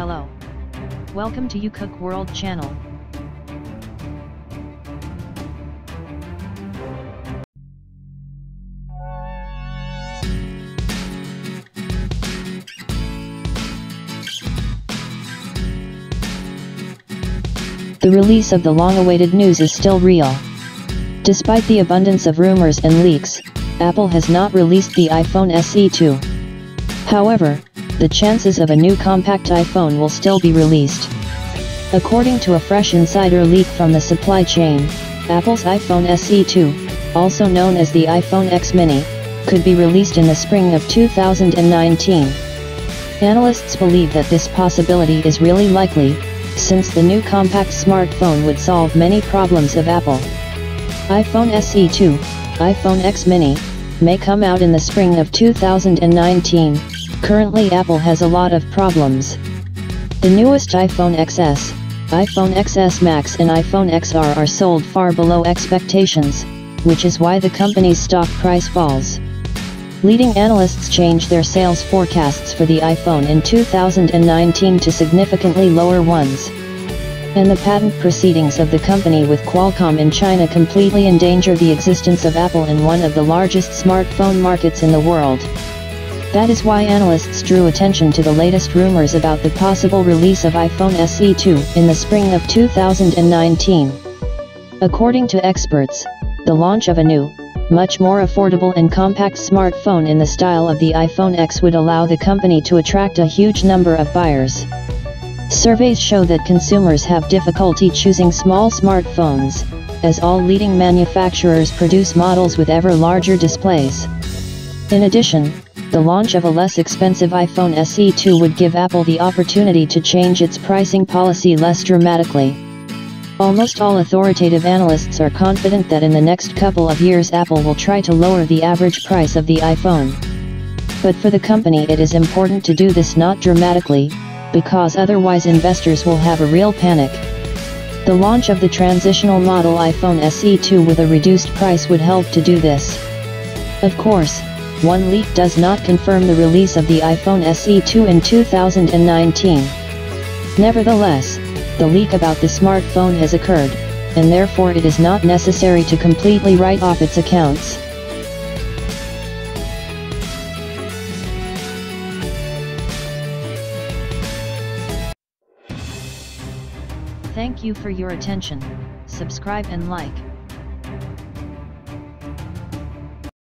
Hello. Welcome to YouCook World channel. The release of the long-awaited news is still real. Despite the abundance of rumors and leaks, Apple has not released the iPhone SE 2. However, the chances of a new compact iPhone will still be released. According to a fresh insider leak from the supply chain, Apple's iPhone SE 2, also known as the iPhone X Mini, could be released in the spring of 2019. Analysts believe that this possibility is really likely, since the new compact smartphone would solve many problems of Apple. iPhone SE 2, iPhone X Mini, may come out in the spring of 2019. Currently Apple has a lot of problems. The newest iPhone XS, iPhone XS Max and iPhone XR are sold far below expectations, which is why the company's stock price falls. Leading analysts change their sales forecasts for the iPhone in 2019 to significantly lower ones. And the patent proceedings of the company with Qualcomm in China completely endanger the existence of Apple in one of the largest smartphone markets in the world. That is why analysts drew attention to the latest rumors about the possible release of iPhone SE 2 in the spring of 2019. According to experts, the launch of a new, much more affordable and compact smartphone in the style of the iPhone X would allow the company to attract a huge number of buyers. Surveys show that consumers have difficulty choosing small smartphones, as all leading manufacturers produce models with ever larger displays. In addition, the launch of a less expensive iPhone SE 2 would give Apple the opportunity to change its pricing policy less dramatically. Almost all authoritative analysts are confident that in the next couple of years Apple will try to lower the average price of the iPhone. But for the company it is important to do this not dramatically, because otherwise investors will have a real panic. The launch of the transitional model iPhone SE 2 with a reduced price would help to do this. Of course, one leak does not confirm the release of the iPhone SE 2 in 2019. Nevertheless, the leak about the smartphone has occurred, and therefore it is not necessary to completely write off its accounts. Thank you for your attention, subscribe and like.